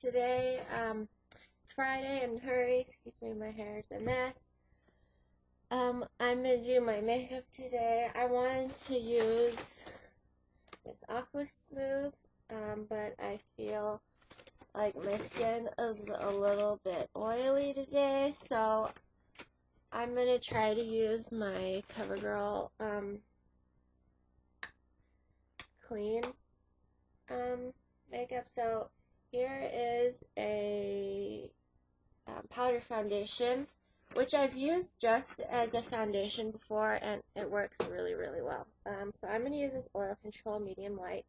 today. Um, it's Friday. I'm in a hurry. Excuse me, my hair is a mess. Um, I'm gonna do my makeup today. I wanted to use this Aqua Smooth, um, but I feel like my skin is a little bit oily today, so I'm gonna try to use my CoverGirl um, clean um, makeup. So here is a um, powder foundation, which I've used just as a foundation before, and it works really, really well. Um, so I'm going to use this Oil Control Medium Light.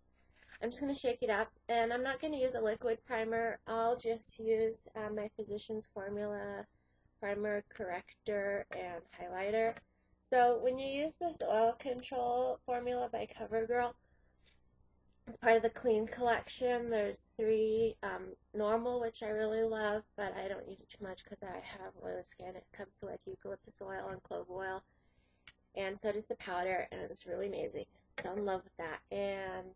I'm just going to shake it up, and I'm not going to use a liquid primer. I'll just use um, my Physicians Formula primer, corrector, and highlighter. So when you use this oil control formula by CoverGirl, it's part of the clean collection. There's three um, normal, which I really love, but I don't use it too much because I have oily skin. It comes with eucalyptus oil and clove oil, and so does the powder, and it's really amazing. So I'm in love with that. And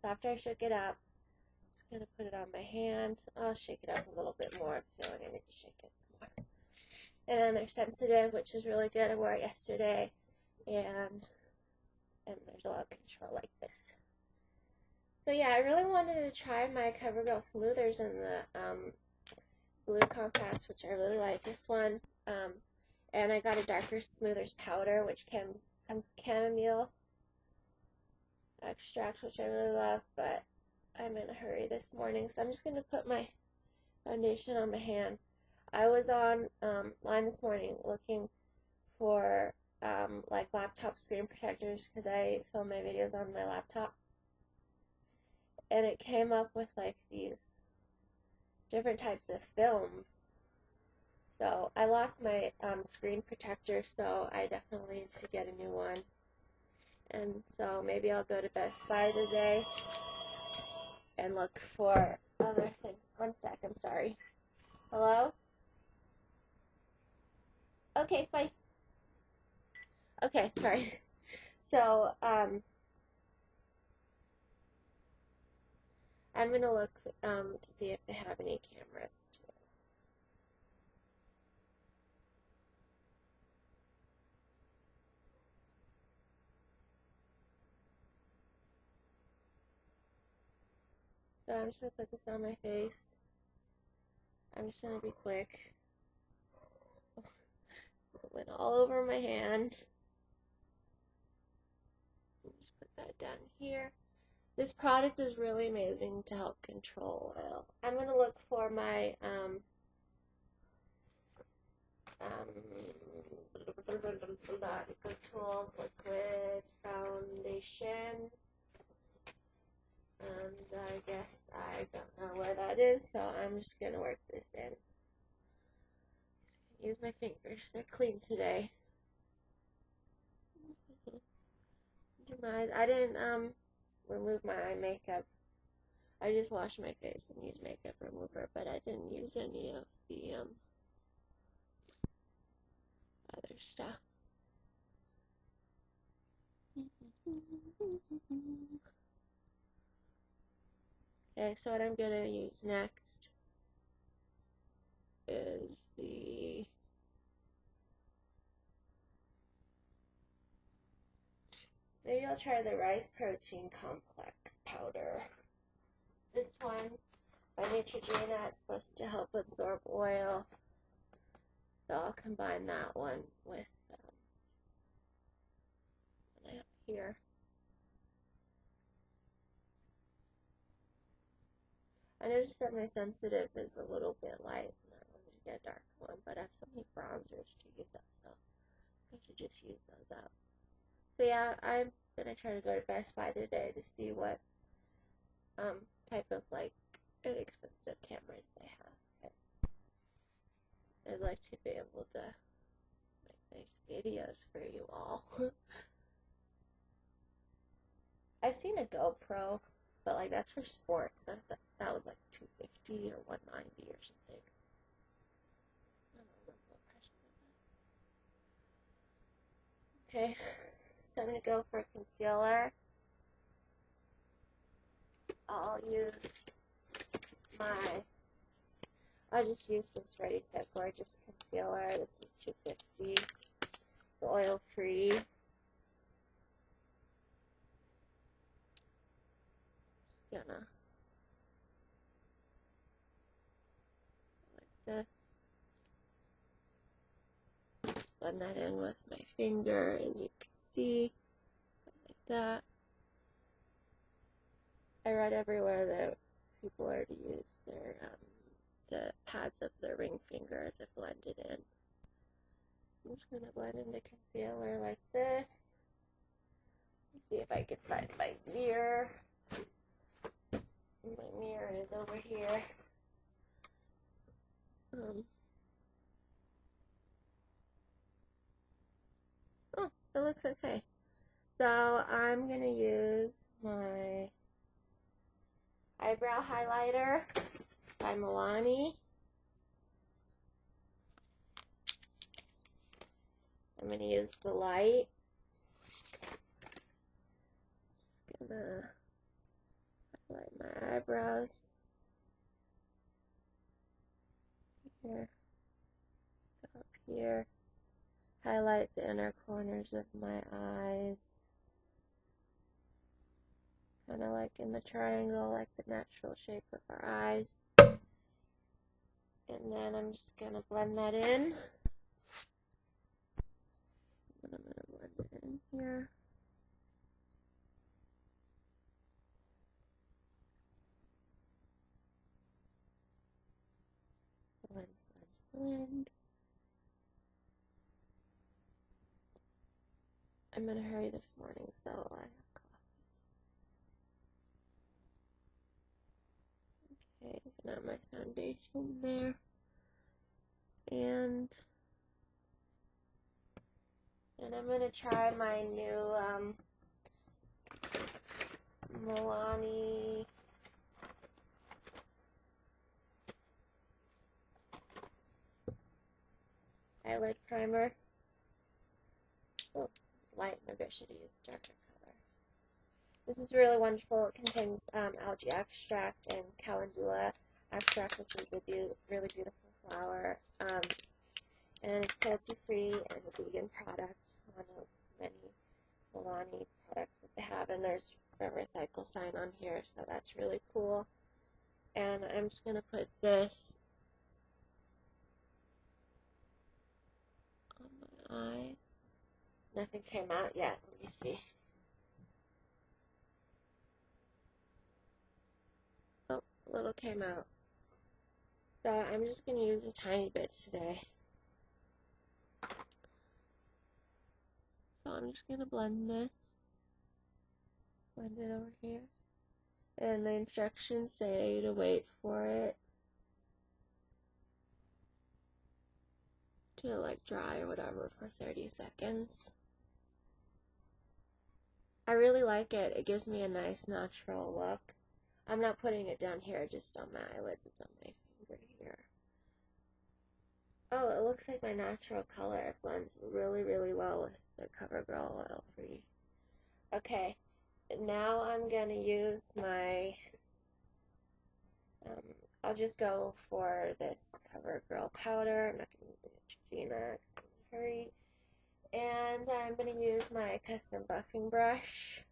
so after I shook it up, I'm just going to put it on my hand. I'll shake it up a little bit more. I'm feeling I need to shake it some more. And then they're sensitive, which is really good. I wore it yesterday, and and there's oil control like this. So yeah, I really wanted to try my CoverGirl smoothers in the um, blue compact, which I really like. This one, um, and I got a darker smoothers powder, which can comes chamomile extract, which I really love. But I'm in a hurry this morning, so I'm just gonna put my foundation on my hand. I was on um, line this morning looking for um, like laptop screen protectors because I film my videos on my laptop and it came up with like these different types of films. So I lost my um, screen protector, so I definitely need to get a new one. And so maybe I'll go to Best Buy today and look for other things. One sec, I'm sorry. Hello? Okay, bye. Okay, sorry. So, um, I'm going to look um, to see if they have any cameras too. So I'm just going to put this on my face. I'm just going to be quick. it went all over my hand. Just put that down here. This product is really amazing to help control oil. I'm going to look for my um, um, Tools Liquid Foundation. And I guess I don't know where that is, so I'm just going to work this in. i can Use my fingers, they're clean today. I didn't, um, remove my eye makeup. I just washed my face and used makeup remover, but I didn't use any of the um, other stuff. Okay, so what I'm going to use next is the Maybe I'll try the rice protein complex powder. This one by Neutrogena is supposed to help absorb oil. So I'll combine that one with um, up here. I noticed that my sensitive is a little bit light and I want to get a dark one, but I have so many bronzers to use up, so I should just use those up. So yeah, I'm gonna try to go to Best Buy today to see what um, type of like inexpensive cameras they have. I'd like to be able to make nice videos for you all. I've seen a GoPro, but like that's for sports. Thought that was like 250 or 190 or something. Okay. So I'm going to go for concealer. I'll use my I'll just use this Ready Set Gorgeous concealer. This is 250. It's oil free. Just gonna like this. Blend that in with my finger, as you can see, like that. I read everywhere that people are to use their um, the pads of their ring finger to blend it in. I'm just gonna blend in the concealer like this. Let's see if I can find my mirror. My mirror is over here. Um, it looks okay. So I'm gonna use my eyebrow highlighter by Milani. I'm going to use the light. Just gonna highlight my eyebrows. Here. Up here. Highlight the inner corners of my eyes. Kind of like in the triangle, like the natural shape of our eyes. And then I'm just going to blend that in. And I'm going to blend it in here. Blend, blend, blend. I'm in a hurry this morning, so I have coffee. Okay, now my foundation there. And and I'm gonna try my new um, Milani eyelid primer. Light. Maybe I should use darker color. This is really wonderful. It contains um, algae extract and calendula extract, which is a be really beautiful flower. Um, and it's cruelty-free and a vegan product. One of many Milani products that they have, and there's a recycle sign on here, so that's really cool. And I'm just going to put this on my eye. Nothing came out yet. Let me see. Oh, a little came out. So I'm just going to use a tiny bit today. So I'm just going to blend this. Blend it over here. And the instructions say to wait for it to like dry or whatever for 30 seconds. I really like it. It gives me a nice natural look. I'm not putting it down here, just on my eyelids. It's on my finger here. Oh, it looks like my natural color. Blends really, really well with the CoverGirl Oil Free. Okay, now I'm going to use my, um, I'll just go for this CoverGirl powder. I'm not going to use it I'm in a hurry. And I'm going to use my custom buffing brush.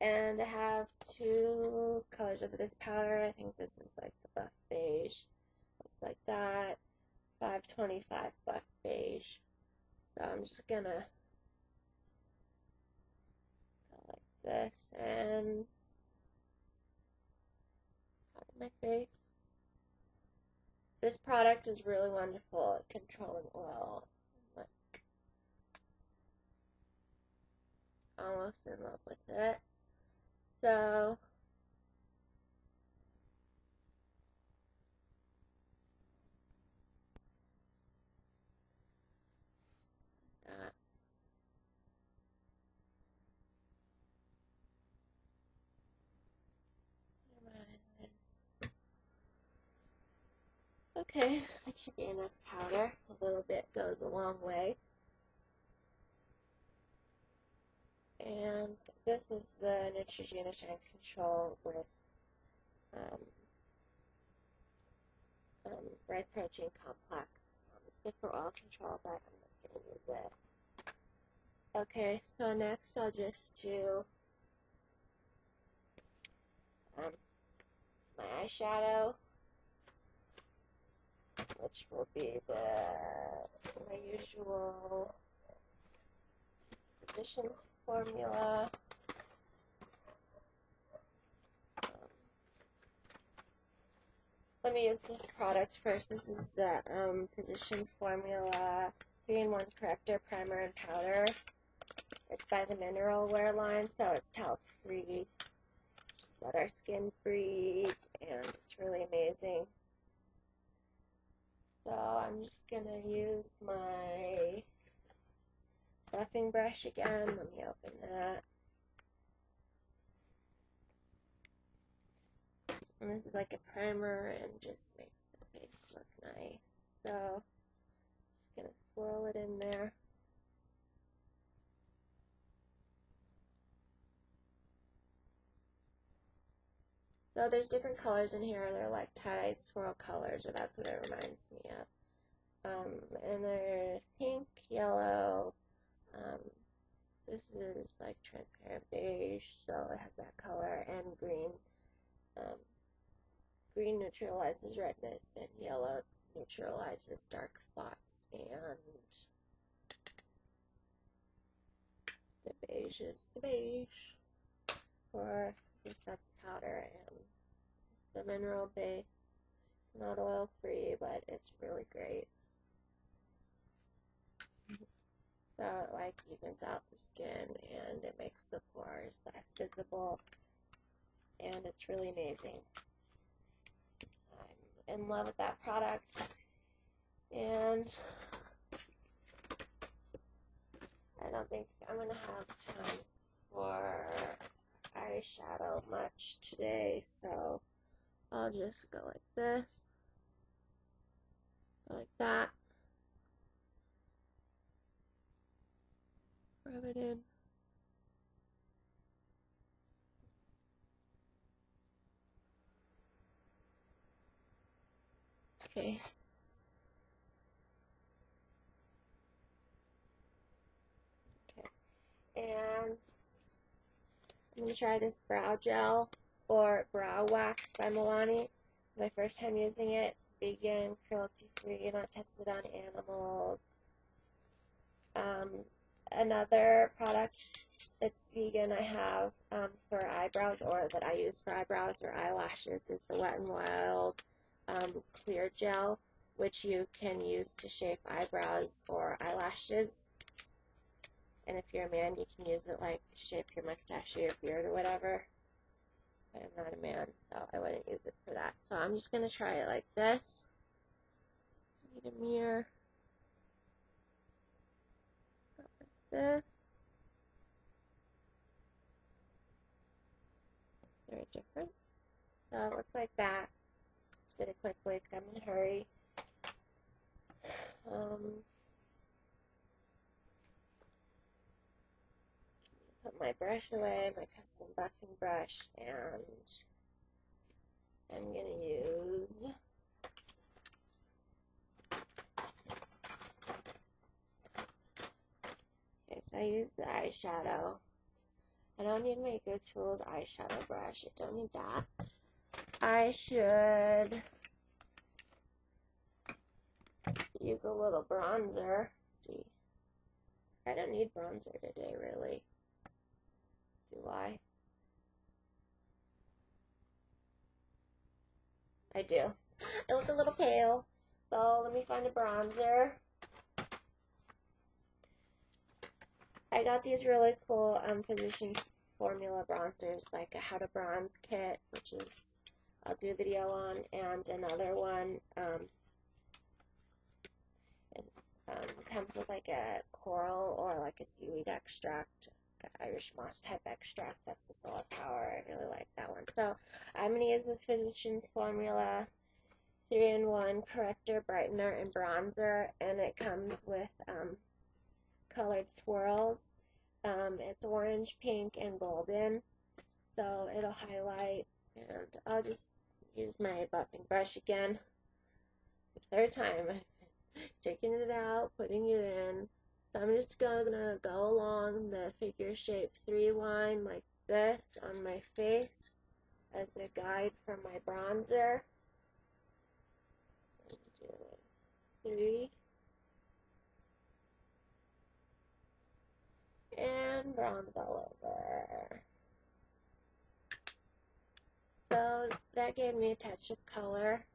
And I have two colors of this powder. I think this is like the buff beige. Looks like that. 525 buff beige. So I'm just gonna go like this and on my face. This product is really wonderful at controlling oil. Like almost in love with it. So Okay, that should be enough powder. A little bit goes a long way. And this is the Neutrogena Shine Control with um, um, rice protein complex. Um, it's good for oil control, but I'm not going to use it. Okay, so next I'll just do um, my eyeshadow, which will be the my usual Physicians Formula. Um, let me use this product first. This is the um, Physicians Formula 3-in-1 Corrector Primer and Powder. It's by the Mineral Wear line, so it's talc free. Let our skin breathe, and it's really amazing. So I'm just gonna use my buffing brush again. Let me open that. And this is like a primer and just makes the face look nice. So just gonna swirl it in there. So there's different colors in here. They're like tie-dyed swirl colors, or that's what it reminds me of. Um, and there's pink, yellow. Um, this is like transparent beige, so it has that color, and green. Um, green neutralizes redness, and yellow neutralizes dark spots, and the beige is the beige for that's powder and it's a mineral base. It's not oil free, but it's really great. So it like evens out the skin and it makes the pores less visible and it's really amazing. I'm in love with that product and I don't think I'm gonna have time for eyeshadow much today, so I'll just go like this, go like that, rub it in. Okay. Okay. And I'm going to try this brow gel or brow wax by Milani. My first time using it. Vegan, cruelty free, not tested on animals. Um, another product that's vegan I have um, for eyebrows or that I use for eyebrows or eyelashes is the Wet n Wild um, clear gel, which you can use to shape eyebrows or eyelashes. And if you're a man, you can use it like to shape your mustache or your beard or whatever. But I'm not a man, so I wouldn't use it for that. So I'm just going to try it like this. I need a mirror. Like this. Very different. So it looks like that. Just did it quickly because I'm in a hurry. Um, put my brush away, my custom buffing brush, and I'm going to use Okay, so I use the eyeshadow. I don't need my Good Tools eyeshadow brush. I don't need that. I should use a little bronzer. Let's see. I don't need bronzer today, really do I? I do. I look a little pale, so let me find a bronzer. I got these really cool um, Physician Formula bronzers, like a How to Bronze kit, which is I'll do a video on, and another one um, it, um, comes with like a coral or like a seaweed extract Irish moss type extract. That's the Solar Power. I really like that one. So I'm going to use this Physicians Formula 3-in-1 corrector, brightener, and bronzer. And it comes with um, colored swirls. Um, it's orange, pink, and golden. So it'll highlight. And I'll just use my buffing brush again. third time, taking it out, putting it in. So I'm just gonna go along the figure shape three line like this on my face as a guide for my bronzer. Three. And bronze all over. So that gave me a touch of color.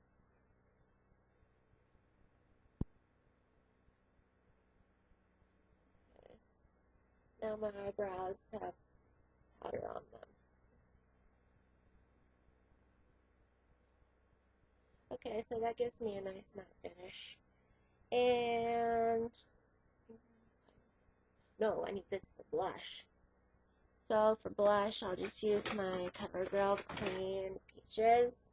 Now my eyebrows have powder on them. Okay, so that gives me a nice matte finish. And no, I need this for blush. So for blush, I'll just use my CoverGirl Clean Peaches.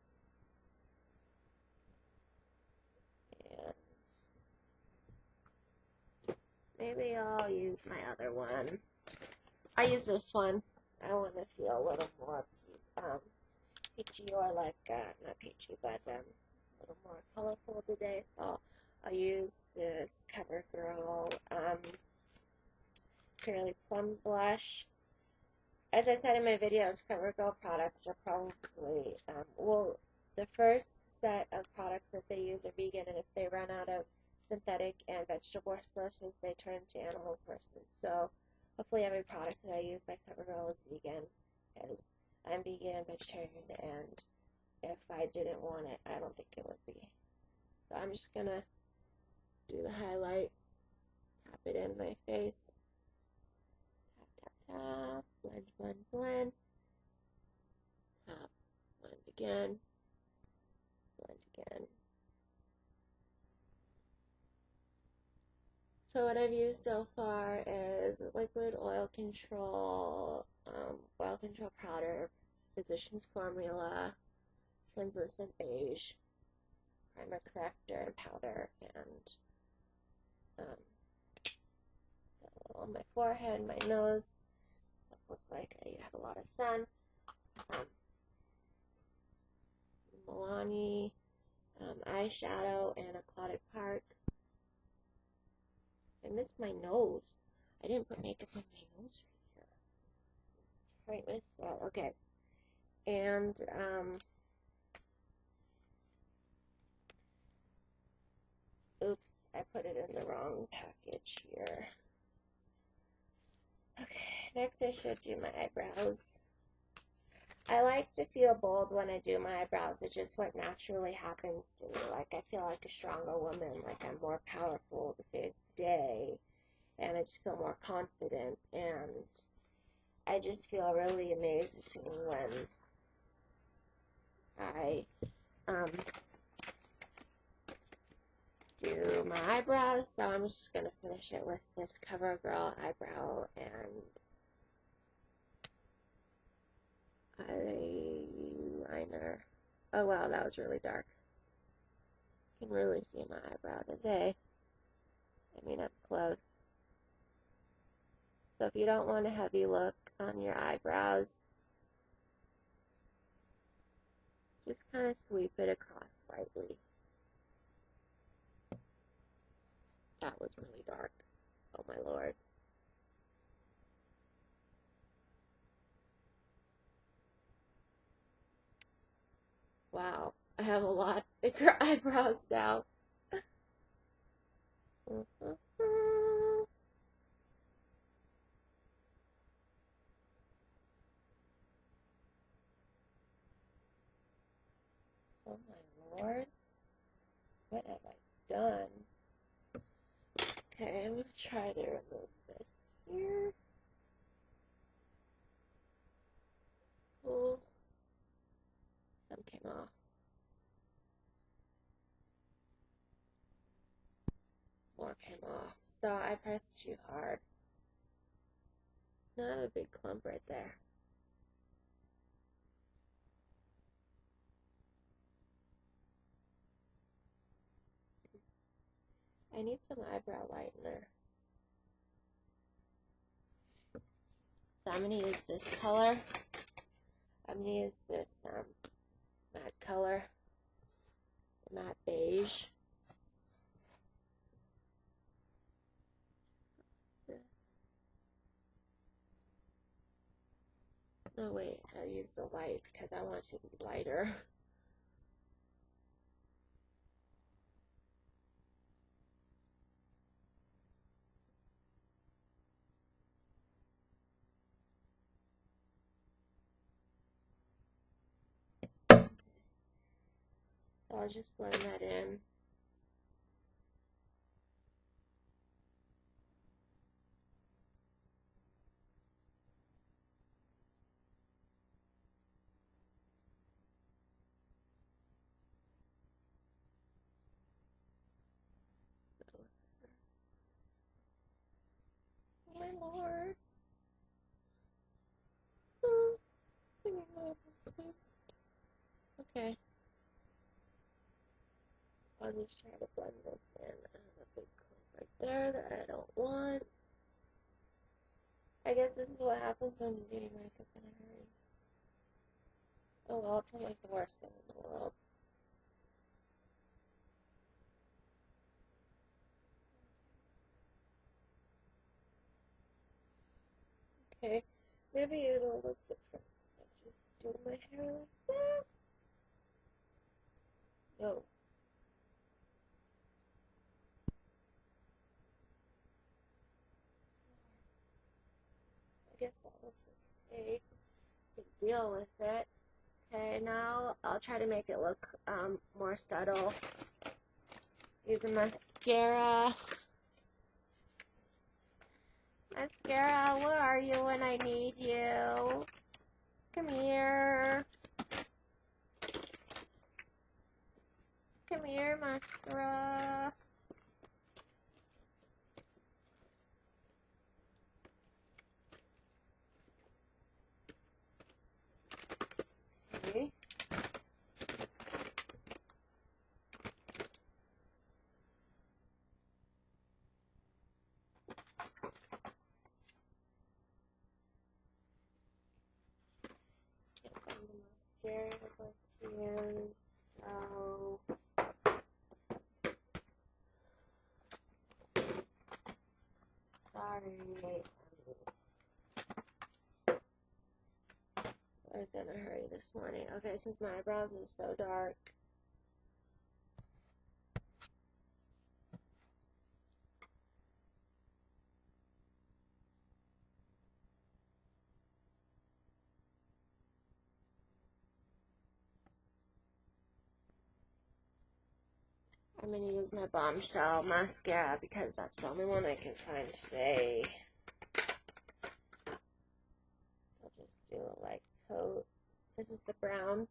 Maybe I'll use my other one. I use this one. I want to feel a little more um, peachy or like, uh, not peachy, but um, a little more colorful today. So I'll use this CoverGirl um, Plum Blush as I said in my videos, CoverGirl products are probably, um, well, the first set of products that they use are vegan, and if they run out of synthetic and vegetable sources, they turn to animal sources. So hopefully every product that I use by CoverGirl is vegan, because I'm vegan, vegetarian, and if I didn't want it, I don't think it would be. So I'm just to do the highlight, tap it in my face, tap, tap, tap blend, blend, blend, tap, blend again, blend again. So what I've used so far is liquid oil control, um, oil control powder, Physicians Formula, translucent beige, primer corrector and powder, and um, on my forehead, my nose, look like you have a lot of sun. Um, Milani um, eyeshadow and Aquatic Park. Missed my nose. I didn't put makeup on my nose right here. Right, that. Okay. And, um, oops, I put it in the wrong package here. Okay next I should do my eyebrows. I like to feel bold when I do my eyebrows. It's just what naturally happens to me. Like, I feel like a stronger woman. Like, I'm more powerful the first day. And I just feel more confident. And I just feel really amazing when I um, do my eyebrows. So I'm just going to finish it with this CoverGirl eyebrow and eyeliner. Oh wow, that was really dark. You can really see my eyebrow today. I mean up close. So if you don't want a heavy look on your eyebrows, just kind of sweep it across slightly. That was really dark. Oh my lord. Wow, I have a lot thicker eyebrows now. oh my lord. What have I done? Okay, I'm to try to remove this here. More came off. So I pressed too hard. Now I have a big clump right there. I need some eyebrow lightener. So I'm going to use this color. I'm going to use this um, matte color, matte beige. No, wait, I'll use the light because I want it to be lighter. I'll just blend that in. Oh my lord. Hmm. Okay. I'll just trying to blend this in. I have a big clump right there that I don't want. I guess this is what happens when you're doing makeup in a hurry. Oh well, it's like the worst thing in the world. Okay, maybe it'll look different. I just do my hair like this. No. Guess that looks okay. Can deal with it. Okay, now I'll try to make it look um, more subtle. Using mascara. Mascara, where are you when I need you? Come here. Come here, mascara. Okay. Can't find mascara I'm going so sorry. I was in a hurry this morning. Okay, since my eyebrows is so dark. I'm gonna use my bombshell mascara because that's the only one I can find today. I'll just do a light coat. This is the brown.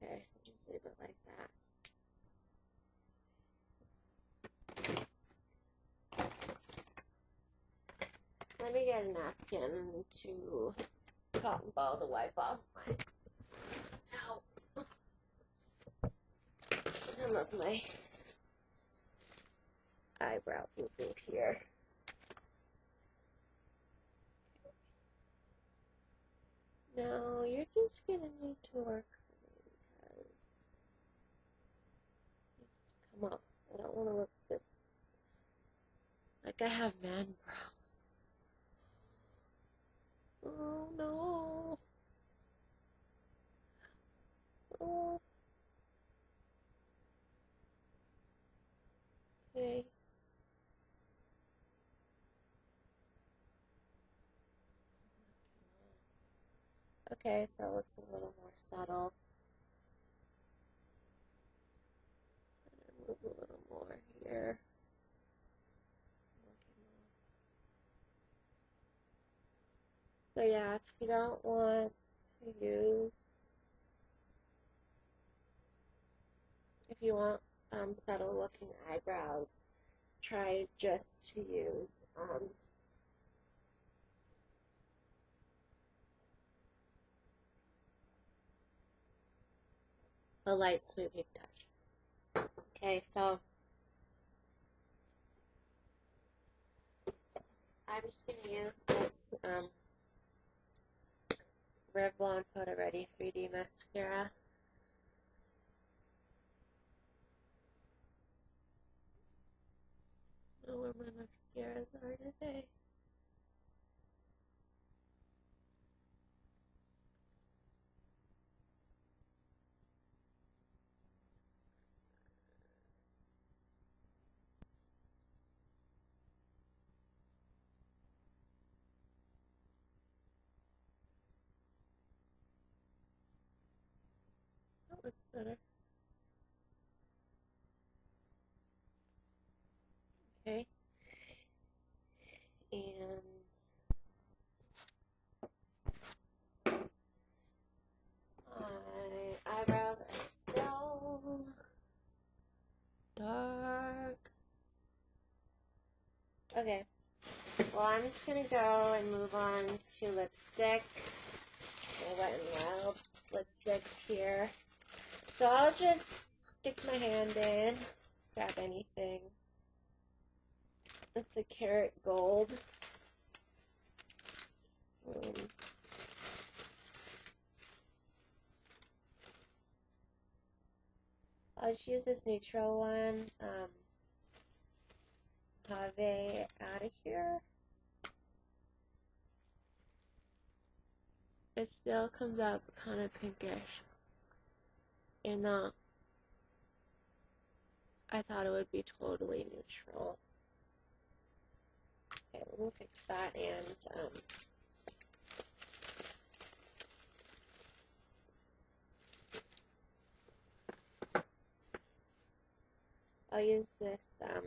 Okay, I'll just leave it like that. Let me get a napkin to cotton ball to wipe off my ow some of my eyebrow poo here. No, you're just gonna need to work because it come up. I don't want to look this like I have man brows. Oh no. Okay. Okay, so it looks a little more subtle. Move a little more here. So yeah, if you don't want to use, if you want um, subtle looking eyebrows, try just to use um, a light sweeping touch. Okay, so I'm just gonna use this um, Revlon Photo Ready 3D Mascara. I where my mascaras are today. Okay. And my eyebrows are still dark. Okay. Well, I'm just gonna go and move on to lipstick. I wet and wild lipsticks here. So I'll just stick my hand in, grab anything. That's the carrot gold. Um, I'll just use this neutral one. Um, Have out of here. It still comes out kind of pinkish. And I thought it would be totally neutral. Okay, we'll fix that and um, I'll use this, um,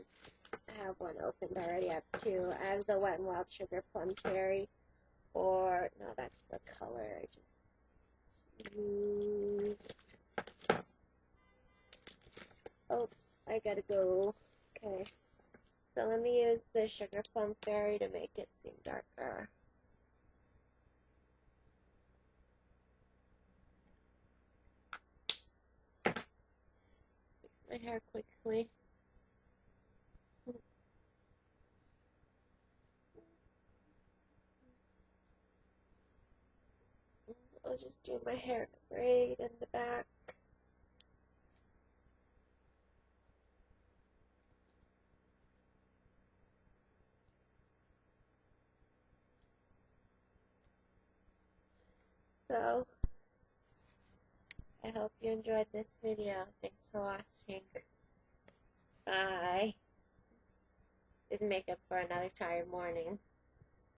I have one opened already, I have two. I have the Wet n Wild Sugar Plum Cherry, or, no, that's the color I just used. Oh, I gotta go. Okay. So let me use the Sugar Plum Fairy to make it seem darker. Fix my hair quickly. I'll just do my hair braid in the back. So, I hope you enjoyed this video. Thanks for watching. Bye. This is makeup for another tired morning.